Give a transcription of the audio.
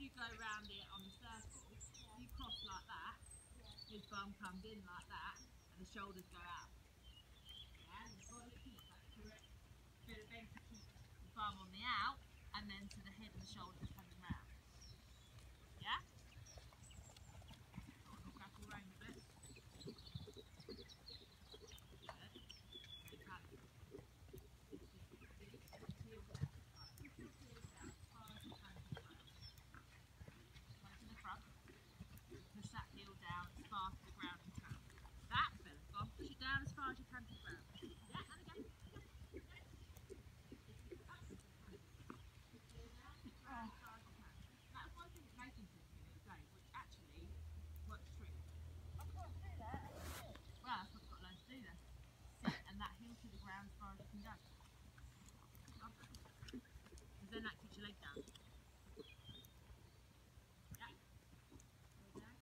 you go round it on the circle, you cross like that, his bum comes in like that, and the shoulders go out. Yeah, you've got to keep that correct bit of bend to keep the bum on the out,